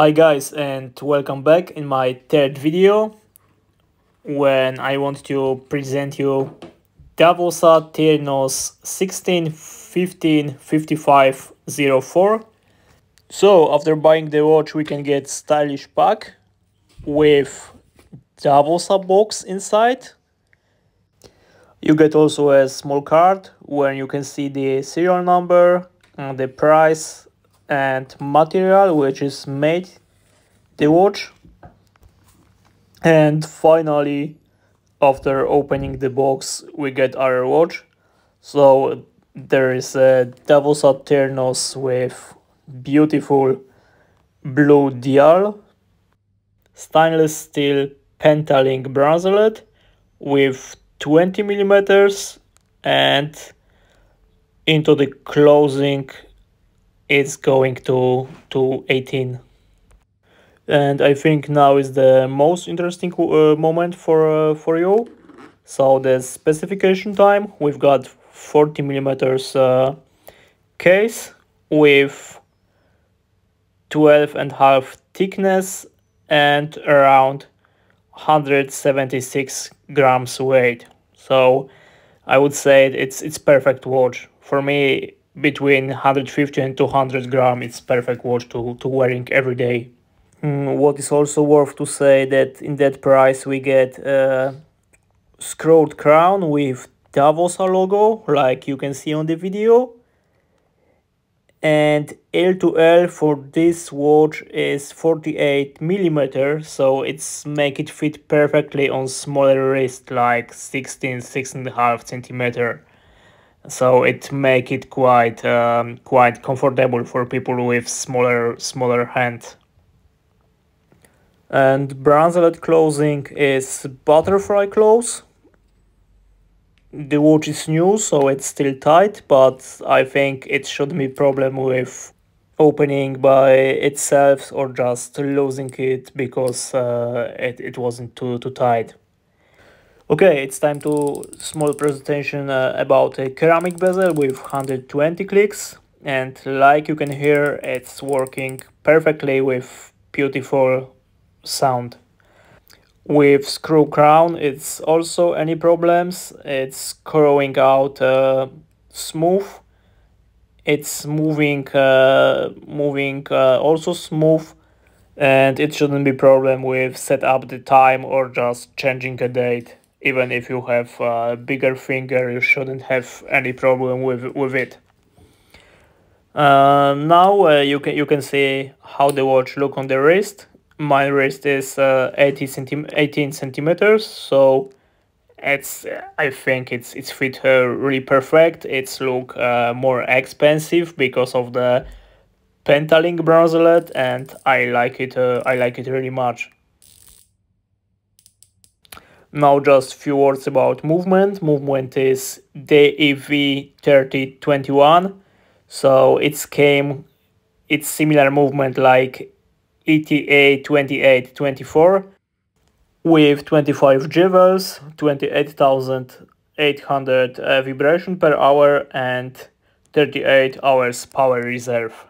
Hi guys and welcome back in my third video when I want to present you Davosa Ternos 16 15 55 04 so after buying the watch we can get stylish pack with Davosa box inside. You get also a small card where you can see the serial number and the price and material which is made the watch and finally after opening the box we get our watch. So there is a Davosa Ternos with beautiful blue dial stainless steel pentalink bracelet with 20 millimeters and into the closing it's going to to 18 and I think now is the most interesting uh, moment for uh, for you. So the specification time we've got 40 millimeters uh, case with 12 and half thickness and around 176 grams weight. So I would say it's it's perfect watch. For me between 150 and 200 gram it's perfect watch to, to wearing every day. Mm, what is also worth to say that in that price we get a scrolled crown with Davosa logo like you can see on the video. And L to L for this watch is 48 millimeter so it's make it fit perfectly on smaller wrist like 16 six and a half centimeter so it make it quite um, quite comfortable for people with smaller smaller hand. And bracelet closing is butterfly close the watch is new so it's still tight but i think it shouldn't be problem with opening by itself or just losing it because uh, it, it wasn't too too tight Okay, it's time to small presentation uh, about a ceramic bezel with 120 clicks. And like you can hear it's working perfectly with beautiful sound. With screw crown it's also any problems, it's growing out uh, smooth, it's moving, uh, moving uh, also smooth. And it shouldn't be problem with set up the time or just changing a date even if you have a bigger finger you shouldn't have any problem with with it. Uh, now uh, you can you can see how the watch look on the wrist. My wrist is uh, 80 centim 18 centimeters so it's I think it's it's fit her really perfect. It's look uh, more expensive because of the pentalink bracelet and I like it uh, I like it really much now just few words about movement. Movement is DEV3021. So it's came, it's similar movement like ETA 2824 with 25 jewels, 28,800 uh, vibration per hour and 38 hours power reserve.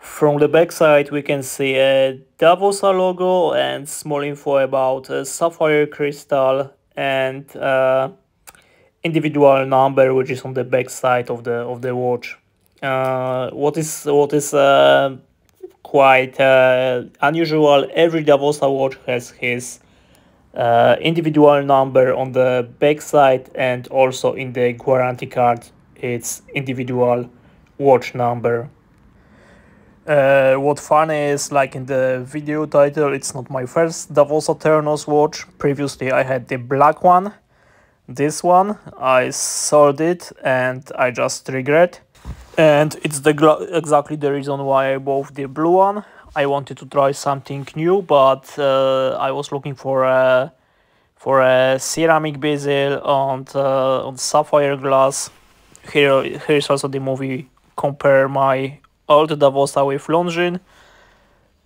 From the backside we can see a Davosa logo and small info about a sapphire crystal and uh, individual number which is on the back side of the of the watch. Uh, what is what is uh, quite uh, unusual, every Davosa watch has his uh, individual number on the back side and also in the guarantee card its individual watch number. Uh, what fun is, like in the video title, it's not my first Davosa Ternos watch. Previously I had the black one. This one, I sold it and I just regret. And it's the exactly the reason why I bought the blue one. I wanted to try something new, but uh, I was looking for a for a ceramic bezel on uh, on sapphire glass. Here here's also the movie compare my old Davosa with Longines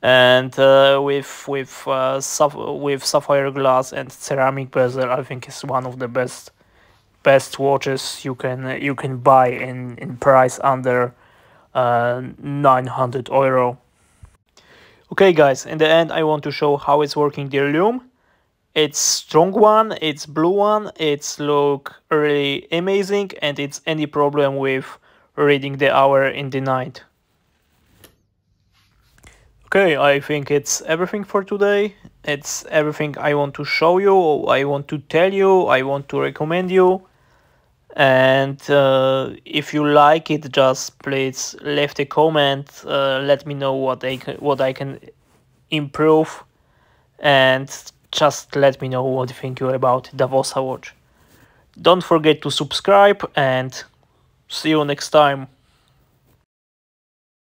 and uh, with with uh, with sapphire glass and ceramic bezel I think is one of the best best watches you can you can buy in in price under uh, 900 euro Okay guys, in the end I want to show how it's working the Lume. It's strong one, it's blue one, it's look really amazing and it's any problem with reading the hour in the night. Okay, I think it's everything for today. It's everything I want to show you, I want to tell you, I want to recommend you. And uh, if you like it, just please leave a comment. Uh, let me know what I can, what I can improve, and just let me know what you think about Davosa watch. Don't forget to subscribe and see you next time.